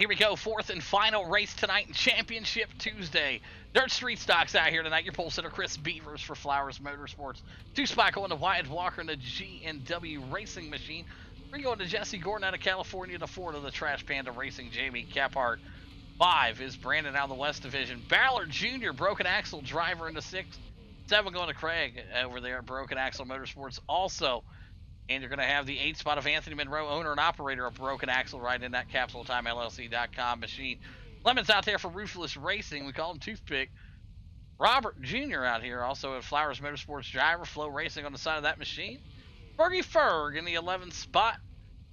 here we go. Fourth and final race tonight in Championship Tuesday. Dirt Street Stocks out here tonight. Your pole sitter Chris Beavers for Flowers Motorsports. Two spot going to Wyatt Walker in the G&W Racing Machine. Three going to Jesse Gordon out of California. The four to the Trash Panda Racing Jamie Kephart. Five is Brandon out of the West Division. Ballard Jr. Broken Axle driver in the sixth. Seven going to Craig over there at Broken Axle Motorsports. Also, and you're going to have the eight spot of Anthony Monroe, owner and operator of Broken Axle, right in that CapsuleTimeLLC.com machine. Lemons out there for Ruthless Racing. We call him Toothpick. Robert Jr. out here, also at Flowers Motorsports driver, Flow Racing on the side of that machine. Fergie Ferg in the 11th spot,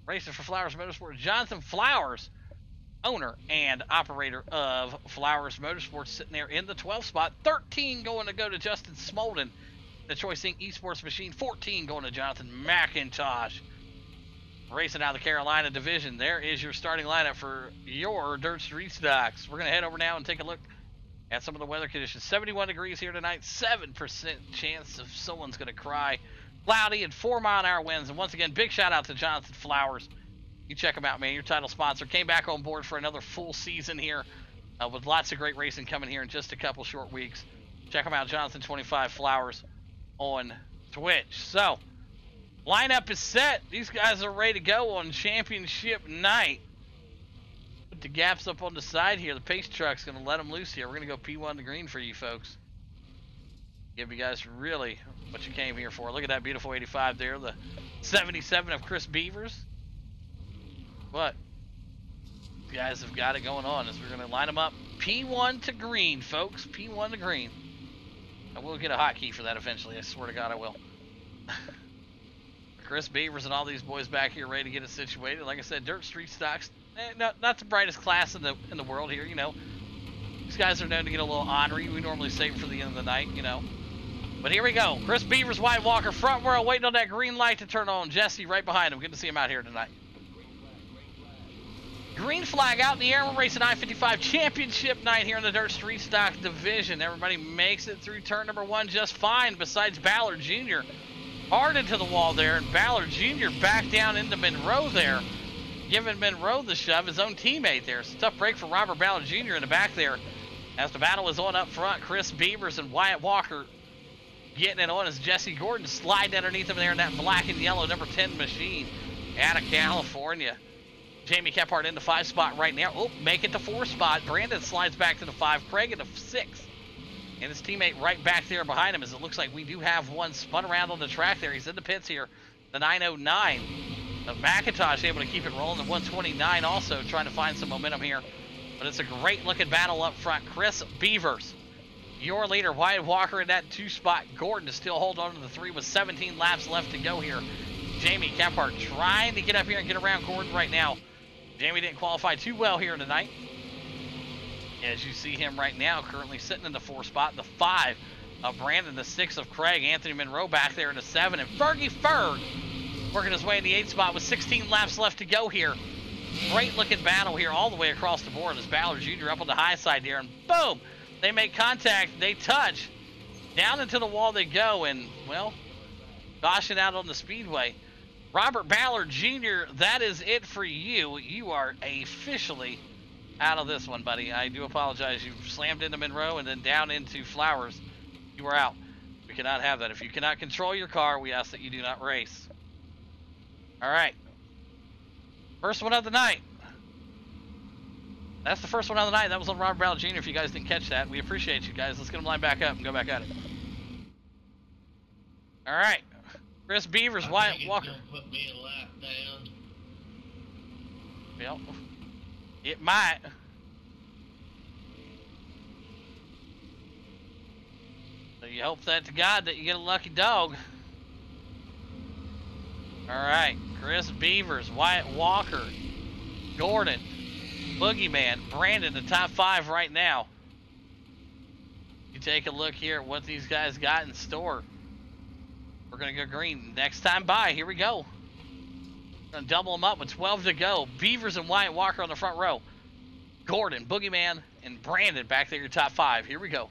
racing for Flowers Motorsports. Jonathan Flowers, owner and operator of Flowers Motorsports, sitting there in the 12th spot. 13 going to go to Justin Smolden the Choice Inc. Esports Machine 14 going to Jonathan McIntosh. Racing out of the Carolina division. There is your starting lineup for your Dirt Street Stocks. We're going to head over now and take a look at some of the weather conditions. 71 degrees here tonight, 7% chance of someone's going to cry. Cloudy and 4 mile an hour winds. And once again, big shout out to Jonathan Flowers. You check him out, man. Your title sponsor came back on board for another full season here uh, with lots of great racing coming here in just a couple short weeks. Check him out, Jonathan25 Flowers on Twitch. So, lineup is set. These guys are ready to go on championship night. Put the gaps up on the side here. The pace truck's going to let them loose here. We're going to go P1 to green for you folks. Give you guys really what you came here for. Look at that beautiful 85 there. The 77 of Chris Beavers. But, guys have got it going on as we're going to line them up. P1 to green, folks. P1 to green. I will get a hotkey for that eventually. I swear to God I will. Chris Beavers and all these boys back here ready to get it situated. Like I said, Dirt Street Stocks, eh, not, not the brightest class in the in the world here, you know. These guys are known to get a little ornery. We normally save for the end of the night, you know. But here we go. Chris Beavers, Wyatt Walker, front row, waiting on that green light to turn on. Jesse right behind him. Good to see him out here tonight. Green flag out in the air. We're racing I-55 championship night here in the Dirt Street Stock Division. Everybody makes it through turn number one just fine, besides Ballard Jr. Hard into the wall there, and Ballard Jr. back down into Monroe there, giving Monroe the shove, his own teammate there. It's tough break for Robert Ballard Jr. in the back there. As the battle is on up front, Chris Beavers and Wyatt Walker getting it on as Jesse Gordon sliding underneath him there in that black and yellow number 10 machine out of California. Jamie Kephart in the five spot right now. Oh, make it the four spot. Brandon slides back to the five. Craig in the six. And his teammate right back there behind him as it looks like we do have one spun around on the track there. He's in the pits here. The 909. The McIntosh able to keep it rolling. The 129 also trying to find some momentum here. But it's a great looking battle up front. Chris Beavers, your leader. Wyatt Walker in that two spot. Gordon is still holding on to the three with 17 laps left to go here. Jamie Kephart trying to get up here and get around Gordon right now. Jamie didn't qualify too well here tonight. As you see him right now, currently sitting in the four spot, the five of Brandon, the six of Craig, Anthony Monroe back there in the seven, and Fergie Ferg working his way in the eight spot with 16 laps left to go here. Great looking battle here all the way across the board as Ballard Jr. up on the high side there, and boom, they make contact, they touch, down into the wall they go, and well, caution out on the speedway. Robert Ballard Jr., that is it for you. You are officially out of this one, buddy. I do apologize. You slammed into Monroe and then down into Flowers. You are out. We cannot have that. If you cannot control your car, we ask that you do not race. All right. First one of the night. That's the first one of the night. That was on Robert Ballard Jr. If you guys didn't catch that, we appreciate you guys. Let's get them lined back up and go back at it. All right. Chris Beavers, I Wyatt Walker. Put me a down. Well, it might. So you hope that to God that you get a lucky dog. All right, Chris Beavers, Wyatt Walker, Gordon, Boogeyman, Brandon, the top five right now. You take a look here at what these guys got in store. We're going to go green. Next time by, here we go. To double them up with 12 to go. Beavers and Wyatt Walker on the front row. Gordon, Boogeyman, and Brandon back there, your top five. Here we go.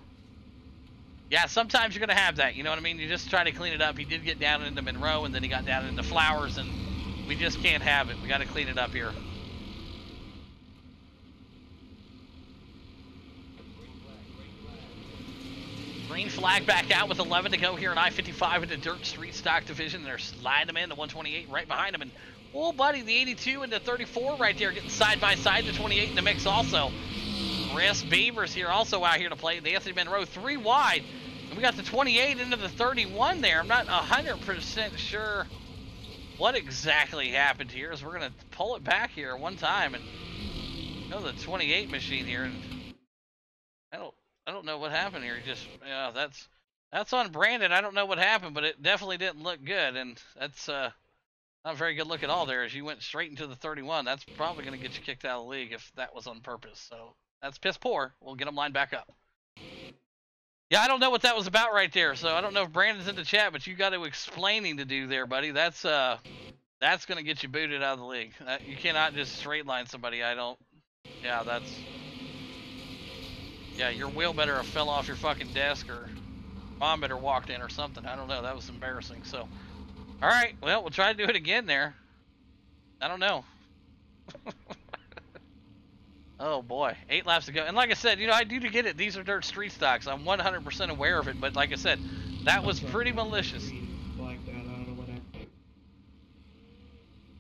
Yeah, sometimes you're going to have that. You know what I mean? You just try to clean it up. He did get down into Monroe, and then he got down into Flowers, and we just can't have it. We got to clean it up here. Green flag back out with 11 to go here in I-55 in the dirt street stock division. They're sliding them in, the 128 right behind them. And, oh, buddy, the 82 and the 34 right there getting side by side, the 28 in the mix also. Chris Beavers here also out here to play. The Anthony Monroe three wide. And we got the 28 into the 31 there. I'm not 100% sure what exactly happened here. Is we're going to pull it back here one time and go the 28 machine here. And I don't I don't know what happened here. Just yeah, that's that's on Brandon. I don't know what happened, but it definitely didn't look good, and that's uh, not a very good look at all. There, as you went straight into the 31, that's probably going to get you kicked out of the league if that was on purpose. So that's piss poor. We'll get them lined back up. Yeah, I don't know what that was about right there. So I don't know if Brandon's in the chat, but you got to explaining to do there, buddy. That's uh, that's going to get you booted out of the league. you cannot just straight line somebody. I don't. Yeah, that's yeah, your wheel better have fell off your fucking desk or mom better walked in or something. I don't know. That was embarrassing. So, all right. Well, we'll try to do it again there. I don't know. oh boy, eight laps to go. And like I said, you know, I do to get it. These are dirt street stocks. I'm 100% aware of it. But like I said, that was pretty malicious.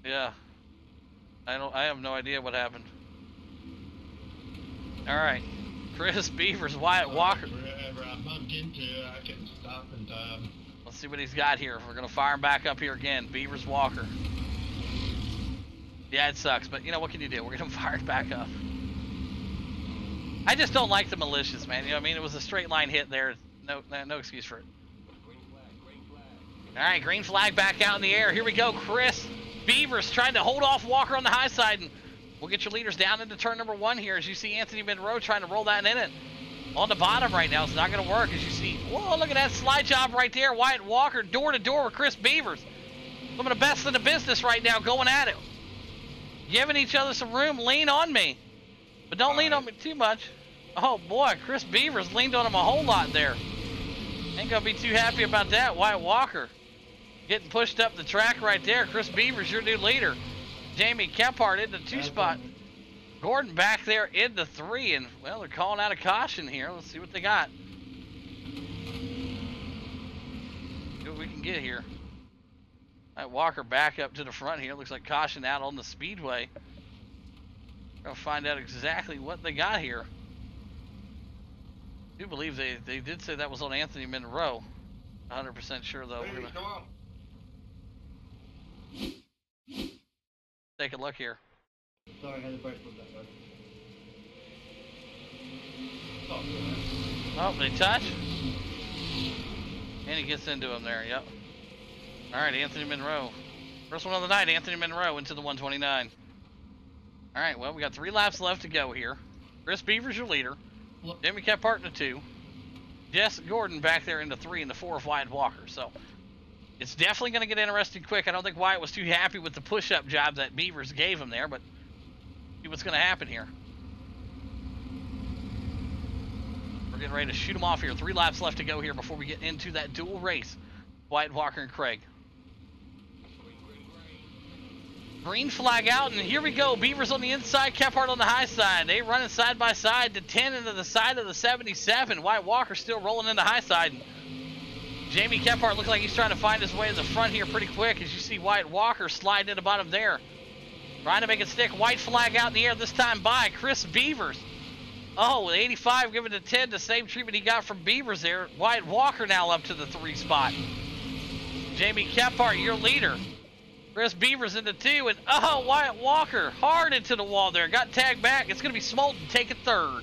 Yeah. I don't. I have no idea what happened. All right. Chris Beavers, Wyatt Walker. Wherever I bumped into, I can stop in time. Um, Let's see what he's got here. We're gonna fire him back up here again. Beavers Walker. Yeah, it sucks, but you know what can you do? We're gonna fire it back up. I just don't like the malicious, man. You know what I mean? It was a straight line hit there. No, no excuse for it. All right, green flag back out in the air. Here we go, Chris Beavers trying to hold off Walker on the high side and We'll get your leaders down into turn number one here as you see Anthony Monroe trying to roll that in it. On the bottom right now, it's not going to work as you see. Whoa, look at that slide job right there. Wyatt Walker door to door with Chris Beavers. Some of the best in the business right now going at it. Giving each other some room. Lean on me. But don't All lean right. on me too much. Oh boy, Chris Beavers leaned on him a whole lot there. Ain't going to be too happy about that. Wyatt Walker getting pushed up the track right there. Chris Beavers, your new leader. Jamie Kephart in the two spot. Gordon back there in the three, and well, they're calling out a caution here. Let's see what they got. See what we can get here. That Walker back up to the front here. Looks like caution out on the speedway. Gonna find out exactly what they got here. I do believe they, they did say that was on Anthony Monroe. 100% sure though. Hey, Take a look here. Sorry, I had that Oh, they touch. And he gets into him there, yep. Alright, Anthony Monroe. First one of the night, Anthony Monroe into the 129. Alright, well, we got three laps left to go here. Chris Beaver's your leader. Jimmy Kephart in two. Jess Gordon back there in the three and the four of Wyatt Walker. So it's definitely going to get interesting quick. I don't think Wyatt was too happy with the push-up job that Beavers gave him there, but see what's going to happen here. We're getting ready to shoot him off here. Three laps left to go here before we get into that dual race. Wyatt Walker and Craig. Green flag out, and here we go. Beavers on the inside, Kephart on the high side. They running side by side to 10 into the side of the 77. Wyatt Walker still rolling in the high side. Jamie Kephart looks like he's trying to find his way to the front here pretty quick as you see Wyatt Walker sliding in the bottom there. Trying to make it stick. White flag out in the air this time by Chris Beavers. Oh, 85 giving to 10, the same treatment he got from Beavers there. Wyatt Walker now up to the three spot. Jamie Kephart, your leader. Chris Beavers into two, and oh, Wyatt Walker hard into the wall there. Got tagged back. It's going to be Smolten taking third.